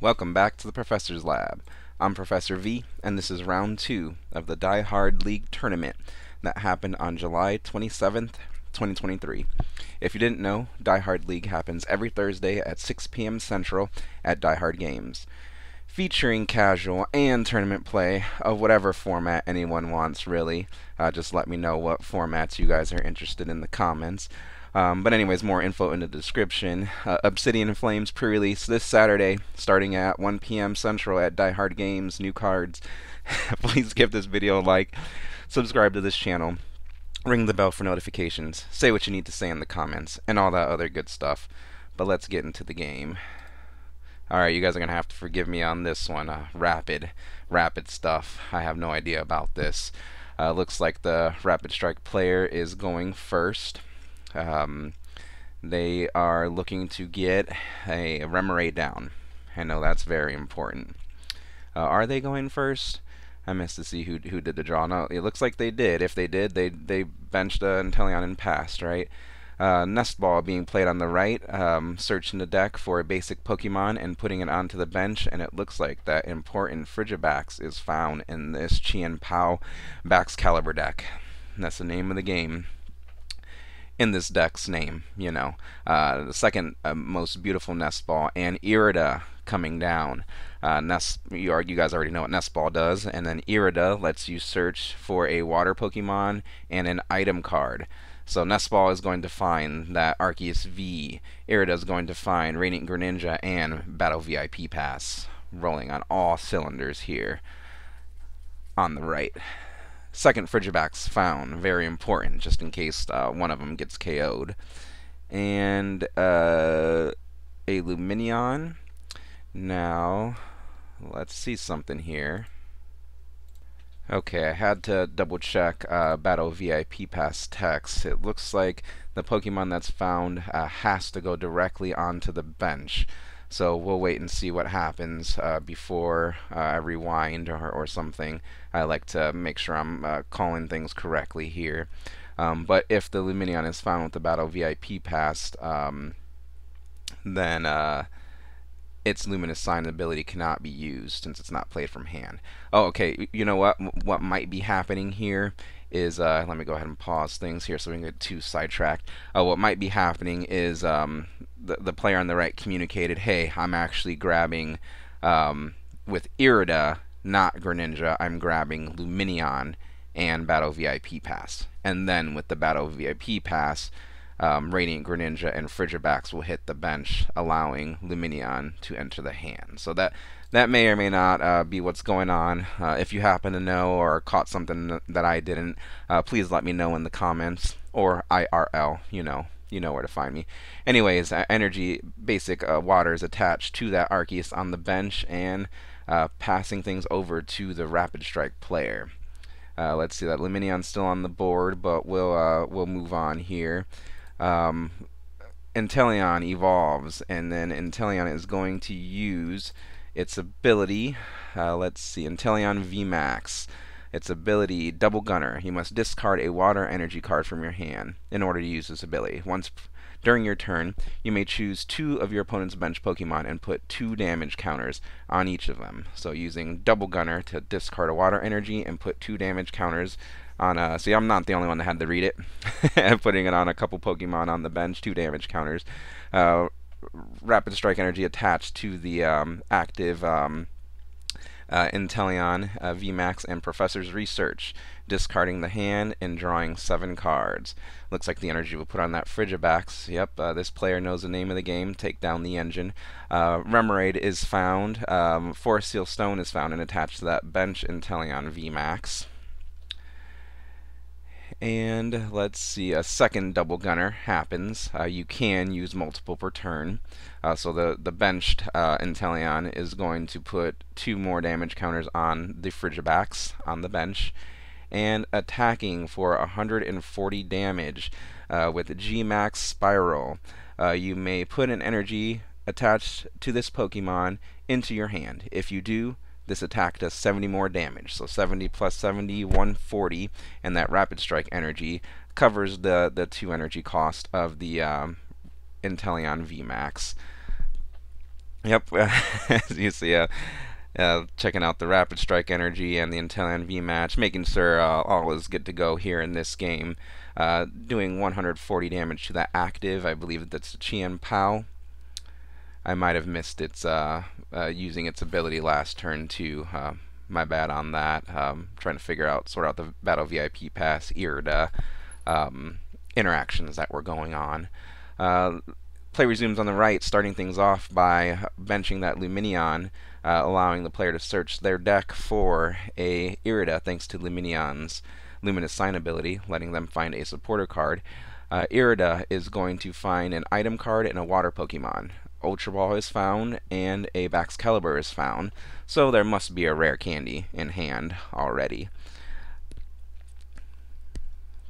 Welcome back to the Professor's Lab. I'm Professor V, and this is round two of the Die Hard League tournament that happened on July 27th, 2023. If you didn't know, Die Hard League happens every Thursday at 6 p.m. Central at Die Hard Games, featuring casual and tournament play of whatever format anyone wants, really. Uh, just let me know what formats you guys are interested in the comments. Um, but anyways, more info in the description. Uh, Obsidian Flames pre-release this Saturday, starting at 1 p.m. Central at Die Hard Games. New cards. Please give this video a like, subscribe to this channel, ring the bell for notifications, say what you need to say in the comments, and all that other good stuff. But let's get into the game. Alright, you guys are going to have to forgive me on this one. Uh, rapid, rapid stuff. I have no idea about this. Uh, looks like the Rapid Strike player is going first. Um, they are looking to get a Remoraid down. I know that's very important. Uh, are they going first? I missed to see who who did the draw. No, it looks like they did. If they did, they they benched uh, Inteleon and passed, right? Uh, nest ball being played on the right, um, searching the deck for a basic Pokemon and putting it onto the bench, and it looks like that important Frigibax is found in this Chien Pao Baxcalibur deck. that's the name of the game in this deck's name, you know. Uh, the second uh, most beautiful nest ball, and Irida coming down. Uh, nest, you, are, you guys already know what nest ball does, and then Irida lets you search for a water Pokemon and an item card. So Nest Ball is going to find that Arceus V, Irida is going to find Radiant Greninja, and Battle VIP Pass. Rolling on all cylinders here on the right. Second Frigibax found, very important, just in case uh, one of them gets KO'd. And uh, a Lumineon. Now, let's see something here. Okay, I had to double check uh, Battle VIP Pass text. It looks like the Pokemon that's found uh, has to go directly onto the bench. So we'll wait and see what happens uh, before uh, I rewind or, or something. I like to make sure I'm uh, calling things correctly here. Um, but if the Lumineon is found with the Battle VIP pass, um, then uh, its Luminous Sign ability cannot be used since it's not played from hand. Oh, okay. You know what? What might be happening here is uh, let me go ahead and pause things here so we can get too sidetracked. Uh, what might be happening is um, the, the player on the right communicated, hey, I'm actually grabbing um, with Irida, not Greninja, I'm grabbing Lumineon and Battle VIP Pass. And then with the Battle VIP Pass, um, Radiant Greninja and Frigibax will hit the bench, allowing Lumineon to enter the hand. So that that may or may not uh, be what's going on. Uh, if you happen to know or caught something that I didn't, uh, please let me know in the comments or IRL. You know, you know where to find me. Anyways, uh, energy basic uh, water is attached to that Arceus on the bench and uh, passing things over to the Rapid Strike player. let's see that Lumineon's still on the board, but we'll we'll move on here. Um, Inteleon evolves, and then Inteleon is going to use its ability, uh, let's see, Inteleon VMAX. Its ability, Double Gunner. You must discard a water energy card from your hand in order to use this ability. Once during your turn, you may choose two of your opponent's bench Pokemon and put two damage counters on each of them. So using Double Gunner to discard a water energy and put two damage counters on a, see I'm not the only one that had to read it. Putting it on a couple Pokemon on the bench, two damage counters. Uh, rapid strike energy attached to the um, active um, uh, Inteleon, uh, VMAX, and Professor's Research, discarding the hand and drawing seven cards. Looks like the energy will put on that Frigibax. Yep, uh, this player knows the name of the game. Take down the engine. Uh, Remoraid is found. Um, Forest Seal Stone is found and attached to that bench Inteleon VMAX. And let's see, a second double gunner happens. Uh, you can use multiple per turn. Uh, so the, the benched uh, Inteleon is going to put two more damage counters on the Frigibax on the bench. And attacking for 140 damage uh, with G-Max Spiral. Uh, you may put an energy attached to this Pokemon into your hand. If you do, this attack does 70 more damage. So 70 plus 70, 140, and that rapid strike energy covers the, the two energy cost of the um, Inteleon VMAX. Yep, as you see, uh, uh, checking out the Rapid Strike Energy and the Inteleon VMAX, making sure uh, all is good to go here in this game. Uh, doing 140 damage to that active, I believe that's Chien-Pao. I might have missed its uh, uh, using its ability last turn too. Uh, my bad on that. Um, trying to figure out, sort out the Battle VIP Pass Irida um, interactions that were going on. Uh, play resumes on the right, starting things off by benching that Lumineon, uh, allowing the player to search their deck for a Irida thanks to Lumineon's Luminous Sign ability, letting them find a supporter card. Uh, Irida is going to find an item card and a water Pokemon. Ultra Ball is found, and a Baxcalibur is found, so there must be a rare candy in hand already.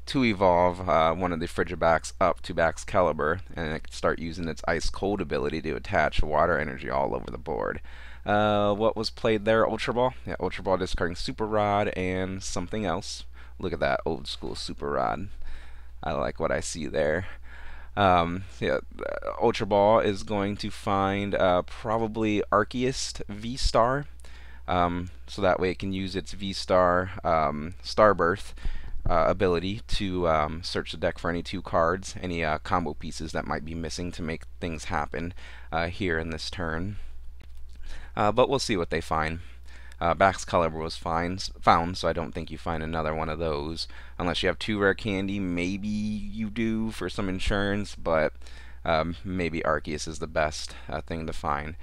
To evolve uh, one of the Frigibax up to Baxcalibur, and it can start using its Ice Cold ability to attach water energy all over the board. Uh, what was played there? Ultra Ball? Yeah, Ultra Ball discarding Super Rod and something else. Look at that old school Super Rod. I like what I see there. Um, yeah, Ultra Ball is going to find uh, probably Arceus V Star, um, so that way it can use its V Star um, Starbirth uh, ability to um, search the deck for any two cards, any uh, combo pieces that might be missing to make things happen uh, here in this turn. Uh, but we'll see what they find. Uh, Baxcalibur was finds, found, so I don't think you find another one of those. Unless you have two rare candy, maybe you do for some insurance, but um, maybe Arceus is the best uh, thing to find.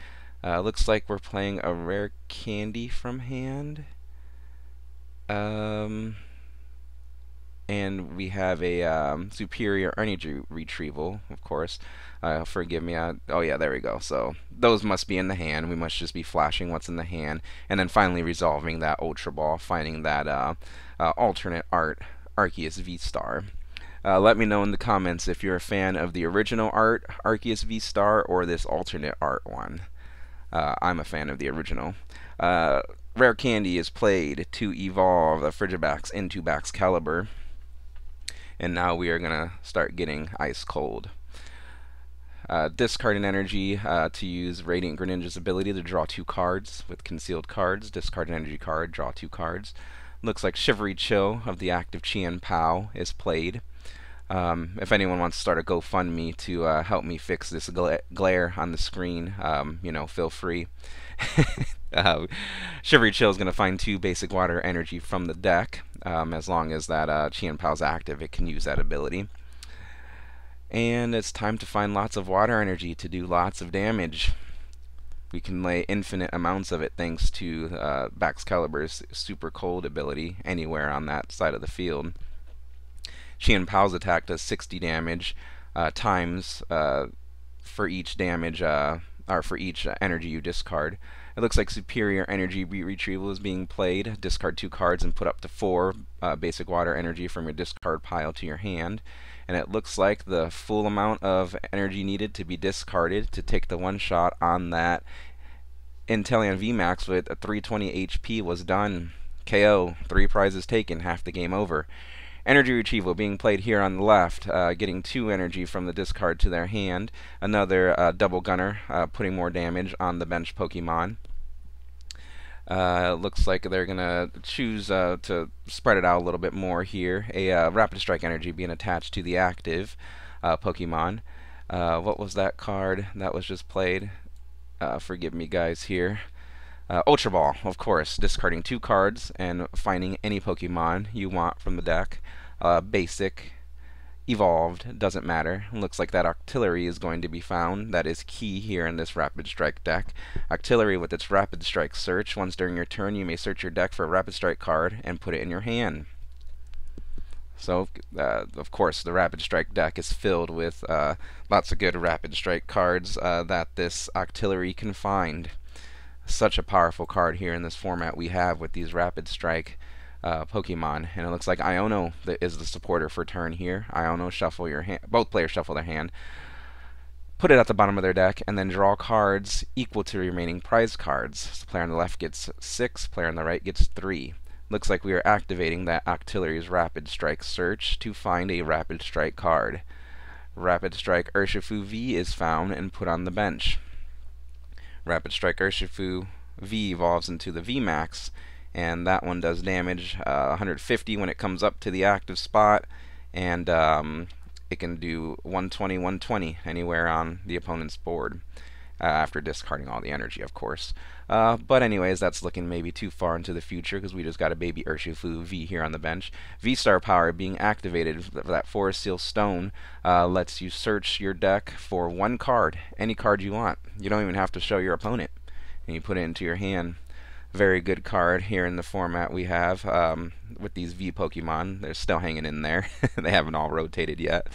Uh, looks like we're playing a rare candy from hand. Um, and we have a um, superior energy retrieval, of course. Uh, forgive me. I, oh yeah, there we go. So those must be in the hand. We must just be flashing what's in the hand, and then finally resolving that Ultra Ball, finding that uh, uh, alternate art Arceus V Star. Uh, let me know in the comments if you're a fan of the original art Arceus V Star or this alternate art one. Uh, I'm a fan of the original. Uh, Rare Candy is played to evolve the Frigibax into Baxcalibur. And now we are going to start getting ice cold. Uh, discarding energy uh, to use Radiant Greninja's ability to draw two cards with concealed cards. Discard an energy card, draw two cards. Looks like Shivery Chill of the active Chien-Pao is played. Um, if anyone wants to start a GoFundMe to uh, help me fix this gla glare on the screen, um, you know, feel free. uh, Shivery Chill is going to find two basic water energy from the deck. Um, as long as that uh, Chien-Pao is active, it can use that ability. And it's time to find lots of water energy to do lots of damage. We can lay infinite amounts of it thanks to uh, Baxcalibur's super cold ability anywhere on that side of the field. Chien-Pao's attack does 60 damage uh, times uh, for each damage, uh, or for each energy you discard. It looks like Superior Energy Retrieval is being played. Discard two cards and put up to four uh, basic water energy from your discard pile to your hand and it looks like the full amount of energy needed to be discarded to take the one shot on that Inteleon VMAX with a 320 HP was done. KO, three prizes taken, half the game over. Energy retrieval being played here on the left, uh, getting two energy from the discard to their hand. Another uh, double gunner, uh, putting more damage on the bench Pokemon. Uh, looks like they're going to choose uh, to spread it out a little bit more here. A Rapid Strike Energy being attached to the active Pokemon. What was that card that was just played? Forgive me, guys, here. Ultra Ball, of course. Discarding two cards and finding any Pokemon you want from the deck. basic evolved, doesn't matter. Looks like that Octillery is going to be found. That is key here in this Rapid Strike deck. Octillery with its Rapid Strike search. Once during your turn, you may search your deck for a Rapid Strike card and put it in your hand. So, uh, of course, the Rapid Strike deck is filled with uh, lots of good Rapid Strike cards uh, that this Octillery can find. Such a powerful card here in this format we have with these Rapid Strike uh, Pokemon, and it looks like Iono is the supporter for turn here. Iono, shuffle your hand. Both players shuffle their hand, put it at the bottom of their deck, and then draw cards equal to remaining prize cards. So player on the left gets six, player on the right gets three. Looks like we are activating that Octillery's Rapid Strike search to find a Rapid Strike card. Rapid Strike Urshifu V is found and put on the bench. Rapid Strike Urshifu V evolves into the VMAX, and that one does damage uh, 150 when it comes up to the active spot, and um, it can do 120, 120 anywhere on the opponent's board. Uh, after discarding all the energy, of course. Uh, but anyways, that's looking maybe too far into the future because we just got a baby Urshifu V here on the bench. V-Star power being activated for that Forest Seal Stone uh, lets you search your deck for one card, any card you want. You don't even have to show your opponent. And you put it into your hand. Very good card here in the format we have um, with these V Pokemon. They're still hanging in there. they haven't all rotated yet.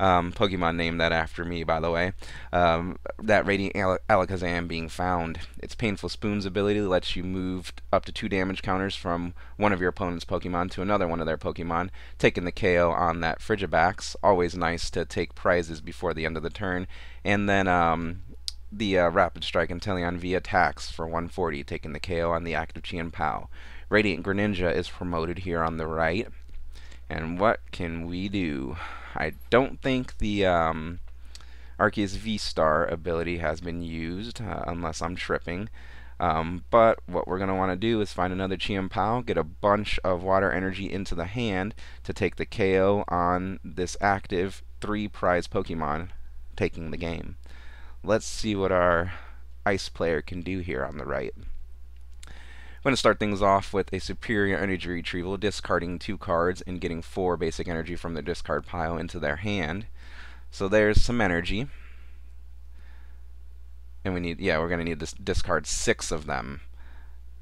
Um, Pokemon named that after me, by the way. Um, that Radiant Al Alakazam being found. Its Painful Spoons ability lets you move up to two damage counters from one of your opponent's Pokemon to another one of their Pokemon, taking the KO on that Frigibax. Always nice to take prizes before the end of the turn. And then um, the uh, Rapid Strike Inteleon V attacks for 140, taking the KO on the active Chien-Pao. Radiant Greninja is promoted here on the right. And what can we do? I don't think the um, Arceus V-Star ability has been used, uh, unless I'm tripping. Um, but what we're going to want to do is find another Chien-Pao, get a bunch of water energy into the hand to take the KO on this active three prize Pokemon taking the game. Let's see what our ice player can do here on the right. Going to start things off with a superior energy retrieval, discarding two cards and getting four basic energy from the discard pile into their hand. So there's some energy. And we need, yeah, we're going to need to discard six of them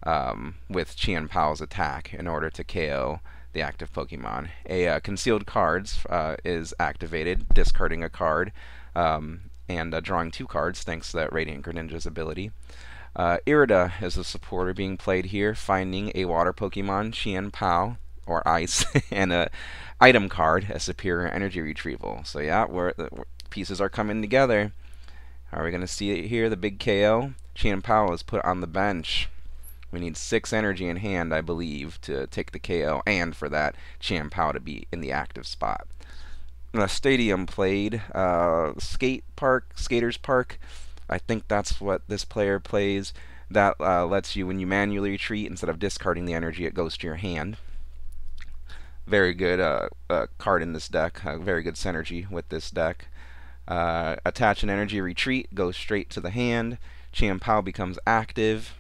um, with Chien-Pao's attack in order to KO the active Pokemon. A uh, concealed cards uh, is activated, discarding a card um, and uh, drawing two cards thanks to that Radiant Greninja's ability. Uh, Irida is a supporter being played here, finding a water Pokemon, Chien-Pao, or Ice, and a item card, a superior energy retrieval. So yeah, we're, the pieces are coming together. Are we going to see it here, the big KO? Chien-Pao is put on the bench. We need six energy in hand, I believe, to take the KO, and for that Chien-Pao to be in the active spot. The stadium played, uh, skate park, skaters park. I think that's what this player plays. That uh, lets you, when you manually retreat, instead of discarding the energy, it goes to your hand. Very good uh, uh, card in this deck. very good synergy with this deck. Uh, attach an energy retreat, goes straight to the hand. Chien-Pao becomes active.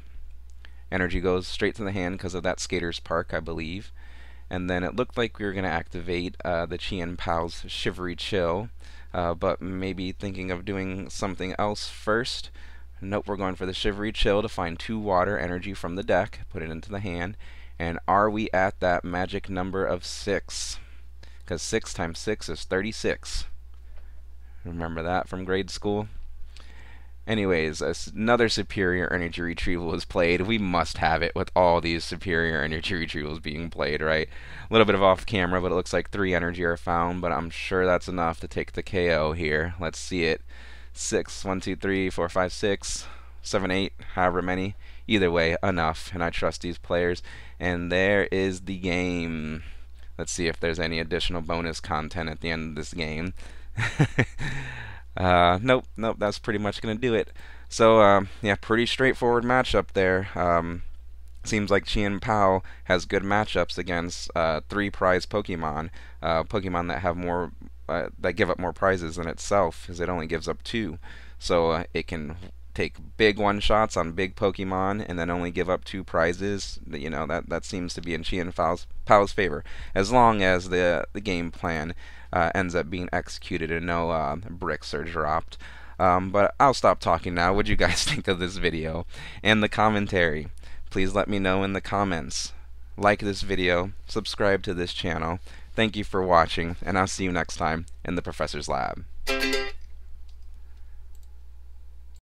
Energy goes straight to the hand because of that Skater's Park, I believe. And then it looked like we were going to activate uh, the Chien-Pao's Shivery Chill uh, but maybe thinking of doing something else first. Nope, we're going for the Shivery Chill to find two water energy from the deck, put it into the hand, and are we at that magic number of 6? Because 6 times 6 is 36. Remember that from grade school? Anyways, another superior energy retrieval is played. We must have it with all these superior energy retrievals being played, right? A little bit of off camera, but it looks like three energy are found, but I'm sure that's enough to take the KO here. Let's see it. Six, one, two, three, four, five, six, seven, eight, however many. Either way, enough, and I trust these players. And there is the game. Let's see if there's any additional bonus content at the end of this game. Uh, nope, nope, that's pretty much going to do it. So, um, yeah, pretty straightforward matchup there. Um, seems like Chien-Pao has good matchups against uh, three prize Pokemon, uh, Pokemon that have more, uh, that give up more prizes than itself, because it only gives up two. So uh, it can take big one shots on big Pokemon and then only give up two prizes. You know that that seems to be in Chi Chien-Pao's favor, as long as the the game plan uh, ends up being executed and no uh, bricks are dropped. Um, but I'll stop talking now. What do you guys think of this video and the commentary? Please let me know in the comments. Like this video, subscribe to this channel. Thank you for watching, and I'll see you next time in the Professor's Lab.